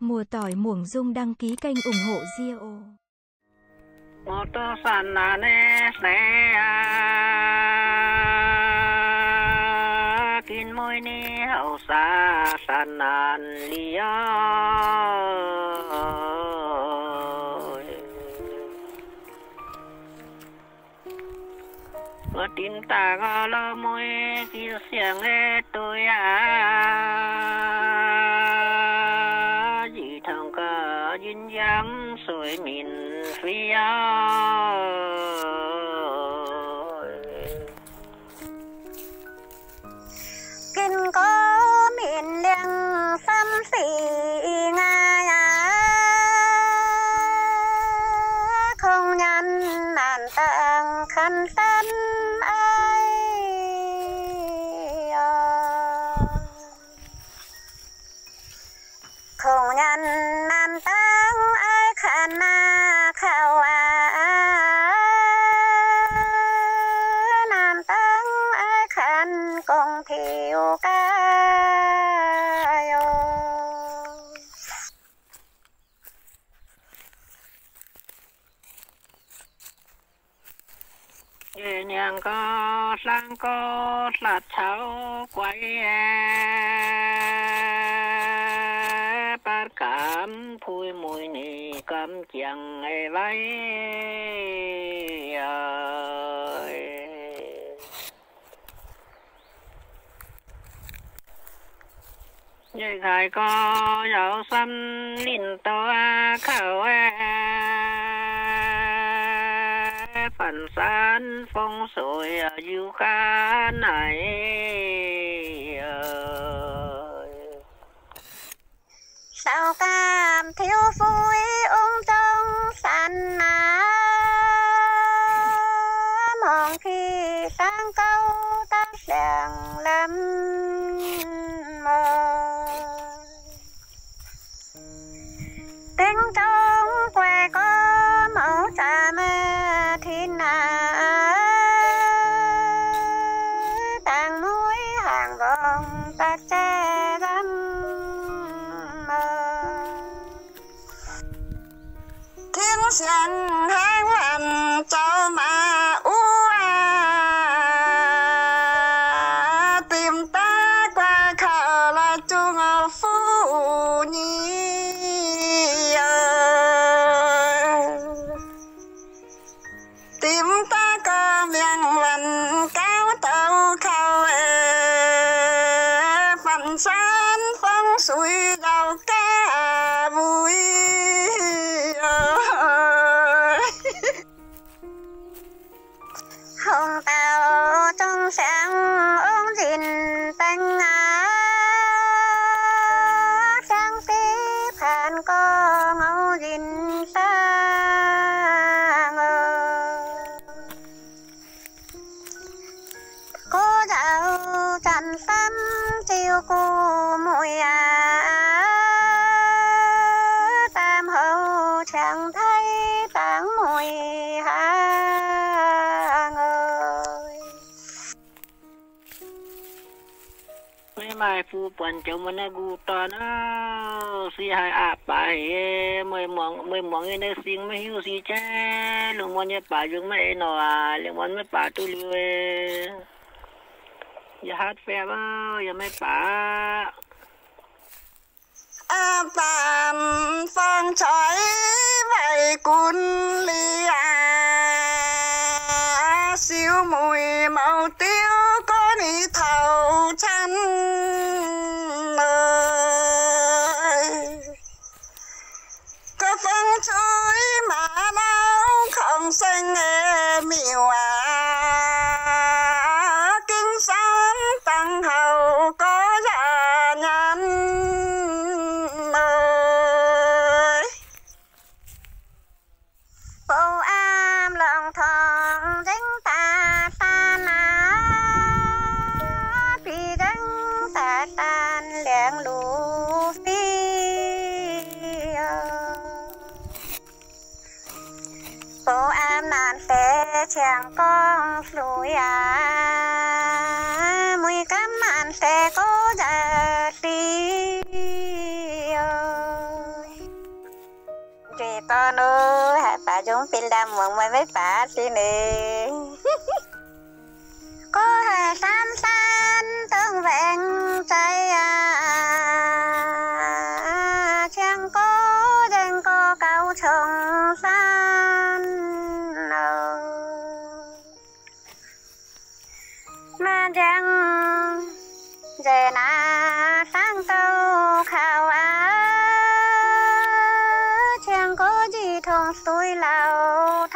Mùa tỏi muổng dung đăng ký kênh ủng hộ zio. Một tô sàn là nè xe à. kín môi nè hậu xa sàn nàn liya Có tin ta có lo môi kia xiang nghe tôi à. Dáng phía kinh có miền liêng xăm xỉ nga không nhăn nàn tàng khăn tân ai không nhăn nàn tàng ai na khao à nàn tàng ai khăn cùng thiêu ca yo. Nhẹ nhàng có sang có lạt cháu quay bát cảm phui mùi nì cảm chẳng ai vay Như thầy có dấu xăm linh to khẩu e. phần san phong sôi du khá này ờ. Sao cam thiếu vui ung trong sàn nà mong khi sang câu ta sàng lắm thiên sen hang làm cho mà u à tìm ta qua khờ là chung phu nhi tìm ta có miệng lần cao tàu khao phần san phong suy đầu ca vui chẳng thấy tảng mùi hàng ơi. Mấy mai phu bận cho mình gu to nó si hai à bà hề mười mong mười mong cái này xin mấy hiu si cha lúc mà nhớ bà dùng mấy nó à lúc mà mấy bà tu liu giờ hát phép bao giờ mấy bà à tạm phong trói vậy cuốn ly à xíu mùi màu tiêu có đi thầu chăn ơi có phong chuối mà nó không xanh chẳng con lùi à. Mùi cắm mặn sẽ có già đi. Chị con ơi, hãy bà chúng pin đam mừng mấy mấy bà đi rằng về na sáng tàu khảo á. Chàng có gì thông suối lào